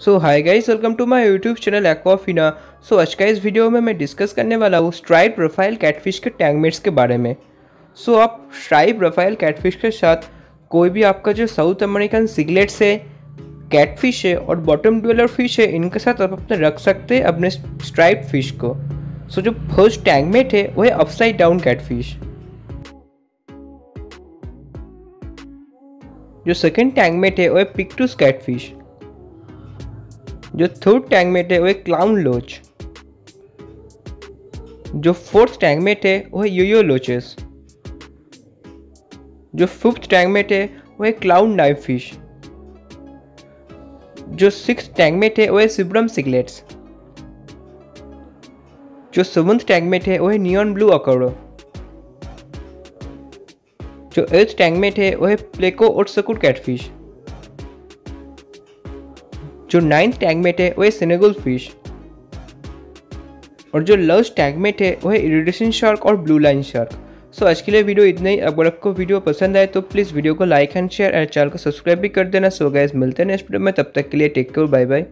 So hi guys welcome to my YouTube channel Aquafina so आज का इस video में मैं डिस्कस करने वाला हूँ स्ट्राइप प्रोफ़ाइल कैटफिश के टैंगमेट्स के बारे में। सो so, आप स्ट्राइप प्रोफ़ाइल कैटफिश के साथ कोई भी आपका जो साउथ अमेरिकन सिगलेट्स है कैटफिश है और बॉटम डुएलर फ़िश है इनके साथ आप अपने रख सकते हैं अपने स्ट्राइप फ़िश को। सो so, जो फ़र्स्ट टैंगमेट है वो है अपसाइड डाउन कैटफिश जो सेकेंड टैंगमेट है वो है पिक्टूस कैटफिश जो थर्ड टैंगमेट है वो है क्लाउन लोच। जो फोर्थ टैंगमेट है वो है योयो लोचेस। जो फिफ्थ टैंगमेट है वो है क्लाउन नाइफ फ़िश जो सिक्स टैंगमेट है वो है सिब्रम सिगलेट्स जो सेवंथ टैंगमेट है वो है नियॉन ब्लू अकोड़ो जो एथ टैंगमेट है वो है प्लेको और सकुट कैटफिश जो नाइन्थ टैगमेट है वो है सिनेगुल फ़िश और जो लस्ट टैगमेट है वो है इरिडेशन शार्क और ब्लू लाइन शार्क सो आज के लिए वीडियो इतना ही। अगर आपको वीडियो पसंद आए तो प्लीज़ वीडियो को like and share and channel को सब्सक्राइब भी कर देना। सो गैस मिलते हैं नेक्स्ट वीडियो में। तब तक के लिए टेक केयर बाय बाय